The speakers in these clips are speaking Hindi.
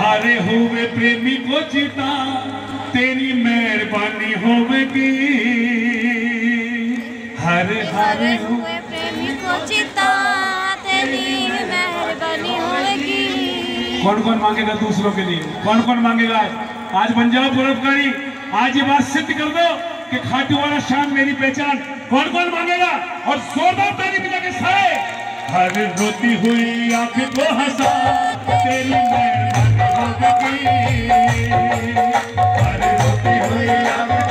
हारे हुए प्रेमी को जीता तेरी मेहरबानी होगी हरे हारे हारे हुए प्रेमी को चिता तेरी मेहरबानी होगी कौन कौन मांगेगा दूसरों के लिए? कौन कौन मांगेगा? आज बन जाओ परोपकारी आज ये बात सिद्ध कर दो कि खाटू वाला शाम मेरी पहचान। कौन कौन मांगेगा? और जोरदार बजा के सारे। हर रोती हुई आँख को हंसा तेरी मेहरबानी होगी हरे रोती हुई आँख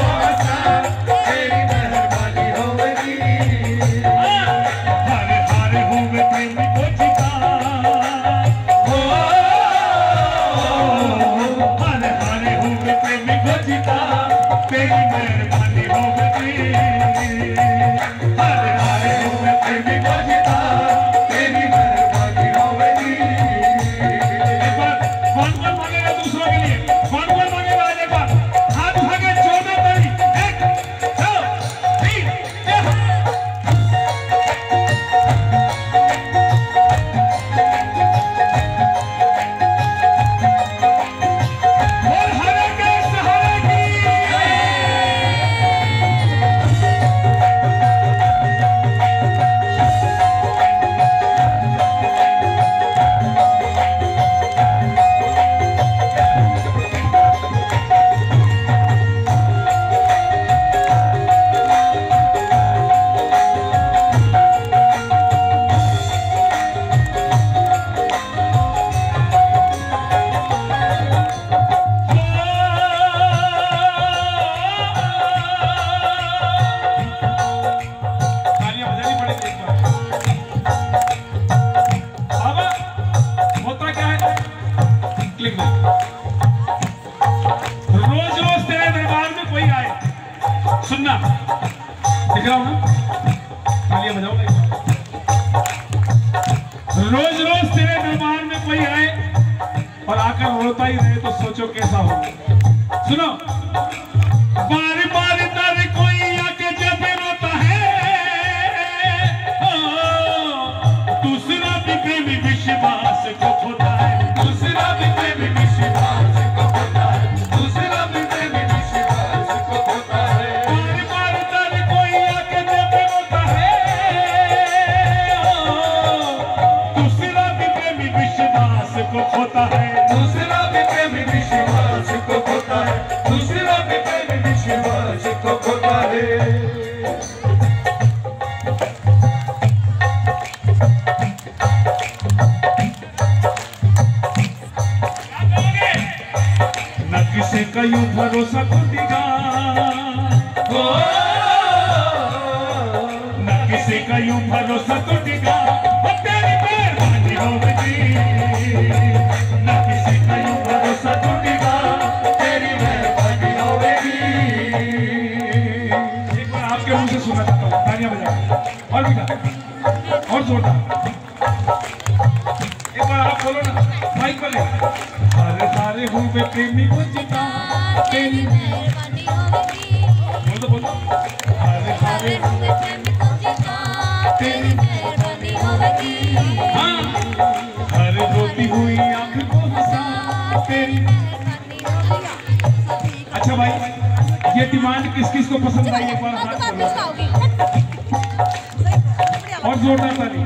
सुनना। दिख रहा हूँ ना? तालियाँ बजाओ। रोज रोज तेरे दरबार में कोई आए और आकर रोता ही रहे तो सोचो कैसा होगा। सुनो। बारी बारी दर भरोसा टूटेगा और तेरी मेहरबानी होगी। न किसी का यूँ भरोसा टूटेगा तेरी मेहरबानी होगी। एक बार आपके मुँह से सुना चाहता हूँ तालियाँ बजा और भी गा और जोरदार एक बार आप बोलो ना माइक पर ले। सारे सारे हुए प्रेमी को जिता तेरी मेहरबानी होगी। बोल दो बोल। दो सारे सारे डिमांड किस किस को पसंद आई एक बार और तो और जोरदार ताली।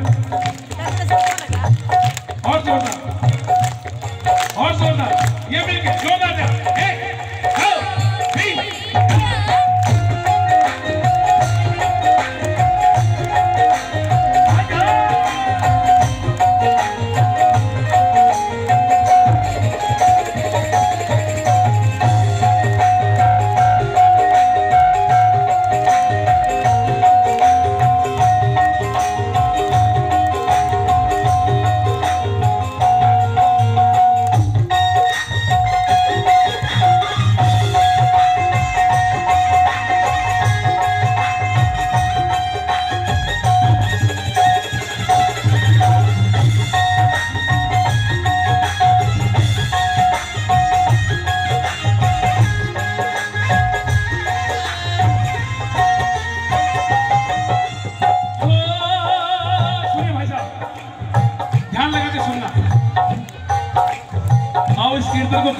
और जोरदार और जोरदार ये मिलकर जोरदार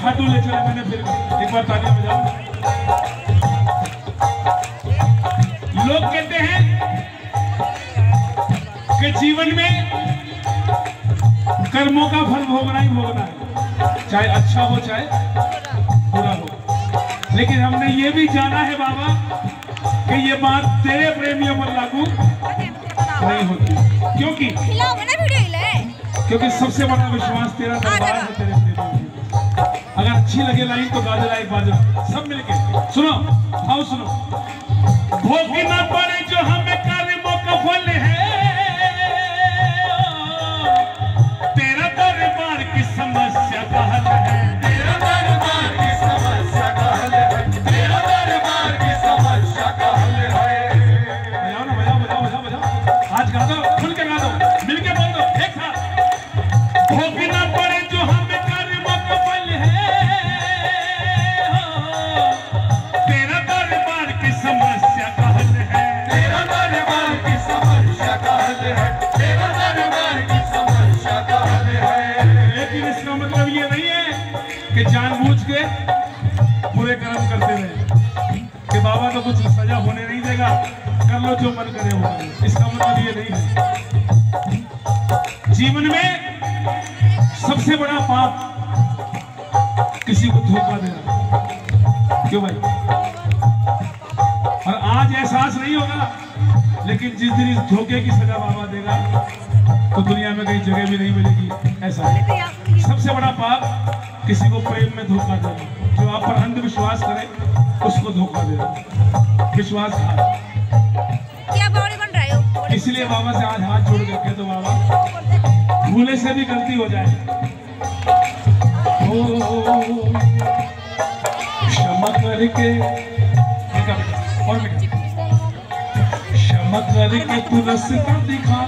खाटू ले चले मैंने फिर एक बार तालियाँ बजाओ लोग कहते हैं कि जीवन में कर्मों का फल भोगना ही भोगना है। चाहे अच्छा हो चाहे बुरा हो। लेकिन हमने ये भी जाना है बाबा कि ये बात तेरे प्रेमियों पर लागू नहीं होती। क्योंकि क्योंकि सबसे बड़ा विश्वास तेरा दरबार है तेरे प्रेमियों में। अगर अच्छी लगे लाइन तो गाजर आए बाजा। सब मिलके सुनो आओ सुनो भोग ना पड़े जो हमें कर जो मन करे वो इसका मतलब ये नहीं है। जीवन में सबसे बड़ा पाप किसी को धोखा देना क्यों भाई? और आज एहसास नहीं होगा, लेकिन जिस दिन इस धोखे की सजा बाबा देगा तो दुनिया में कहीं जगह भी नहीं मिलेगी, ऐसा सबसे बड़ा पाप किसी को प्रेम में धोखा देना जो आप पर अंधविश्वास करे, उसको धोखा देना विश्वासघात इसलिए बाबा से आज हाथ जोड़ के कह दो बाबा, भूले से भी गलती हो जाए क्षमा करके और। क्षमा करके तू रास्ता दिखा,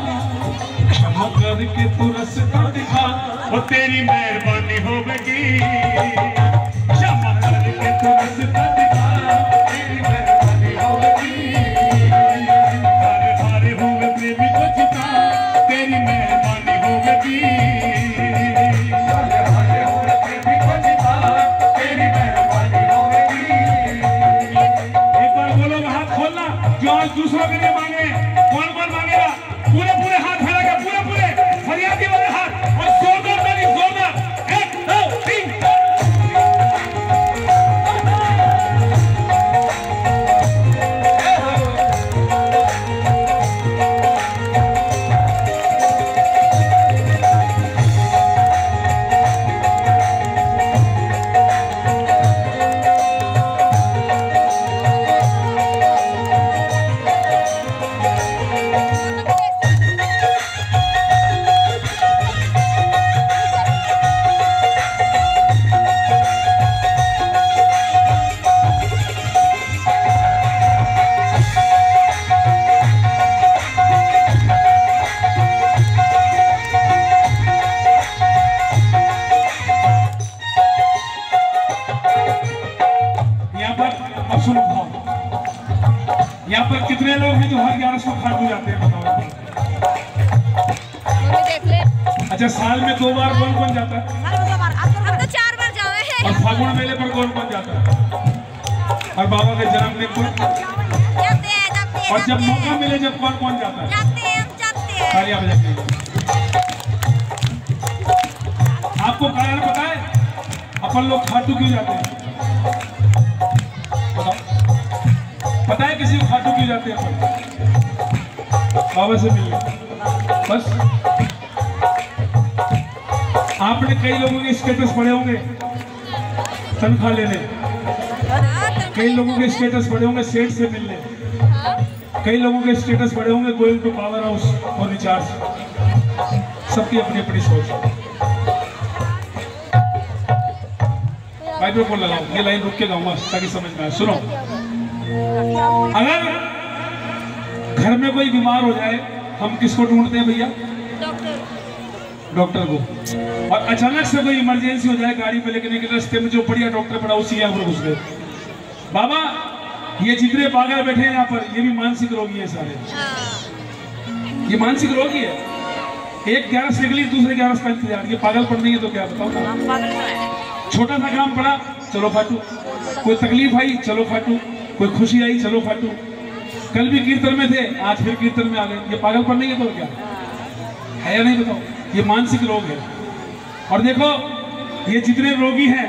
क्षमा करके तू रास्ता दिखा, और तेरी मेहरबानी होगी जो आज दूसरों के लिए मांगे अच्छा साल में दो बार कौन कौन जाता है। हम तो चार बार जावे और फागुन मेले पर कौन कौन जाता है। और बाबा के जन्मदिन पर जाते हैं जाते हैं और जब मौका मिले जब कौन कौन जाता है। जाते हैं हम जाते हैं। तालियाँ बजा के आपको कारण पता है अपन लोग खाटू क्यों जाते हैं? बताओ। पता है किसी को खाटू क्यों जाते हैं अपन? बाबा से मिलने बस। आपने कई लोगों के स्टेटस पढ़े होंगे। तनख्वाह लेने। कई लोगों के स्टेटस पढ़े होंगे सेठ से मिलने। कई लोगों के स्टेटस पढ़े होंगे गोइंग टू पावर हाउस और रिचार्ज सबकी अपनी अपनी सोच। माइक्रोफोन लगाओ। ये लाइन रुक के गाऊँगा ताकि समझ में आए। सुनो। अगर घर में कोई बीमार हो जाए, हम किसको ढूंढते हैं भैया? डॉक्टर को। और अचानक से कोई इमरजेंसी हो जाए गाड़ी पे लेके निकले रास्ते में जो बढ़िया डॉक्टर पड़ा उसी यहाँ पर घुस गए। बाबा ये जितने पागल बैठे हैं यहाँ पर ये भी मानसिक रोगी है सारे। हाँ। ये मानसिक रोगी है। एक ग्यारह से निकली दूसरे ग्यारह का इंतज़ार। ये पागल पड़ है तो क्या बताओ पागल तो है। छोटा सा काम पड़ा चलो फाटू। कोई तकलीफ़ आई चलो फाटू। कोई खुशी आई चलो फाटू। कल भी कीर्तन में थे आज फिर कीर्तन में आ गए। ये पागलपन नहीं है तो क्या? है। या नहीं बताओ ये मानसिक रोग है। और देखो ये जितने रोगी हैं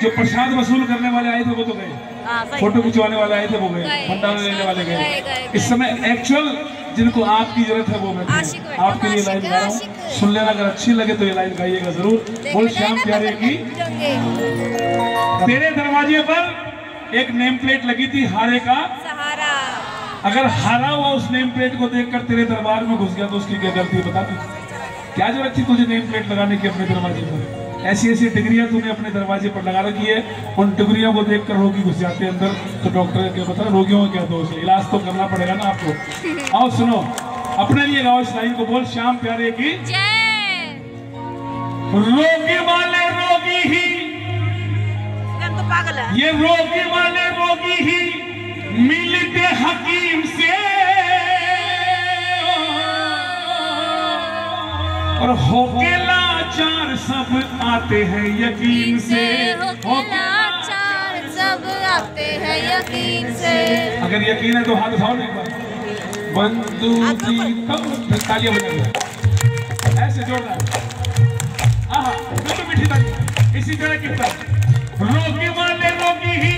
जो प्रसाद वसूल करने वाले आए थे वो तो गए। हाँ, फ़ोटो खिंचवाने वाले आए थे वो गए। भंडारा लेने वाले गए, इस समय एक्चुअल जिनको आपकी ज़रूरत है वो बैठे। बैठे, आपके लिए लाइन गा रहा हूँ। सुन लेना अगर अच्छी लगे तो ये लाइन गाइएगा ज़रूर। बोल श्याम प्यारे की। तेरे दरवाजे पर एक नेम प्लेट लगी थी हारे का। सहारा। अगर हारा हुआ उस नेम प्लेट को देखकर तेरे दरबार में घुस गया तो उसकी क्या गलती बता तू क्या ज़रूरत थी तुझे नेम प्लेट लगाने की अपने दरवाजे पर? ऐसी ऐसी डिग्रियाँ तूने अपने दरवाजे पर लगा रखी है उन डिग्रियों को देखकर रोगी घुस जाते हैं अंदर। तो डॉक्टर क्या बता रोगियों का क्या दोष है? इलाज तो करना पड़ेगा ना आपको। आओ सुनो अपने लिए गाओ इस लाइन को बोल श्याम प्यारे की रोगी वाले रोगी ही। तो पागल है। ये रोगी वाले रोगी ही मिलते हकीम से। और होके लाचार सब आते हैं यकीन से होके लाचार सब आते हैं यकीन से। अगर यकीन है तो हाथ उठाओ एक बार। बंदूक की तब तालियाँ बजा दो ऐसे जोरदार आहा बिल्कुल मीठी ताली इसी तरह की रोगी वाले रोगी ही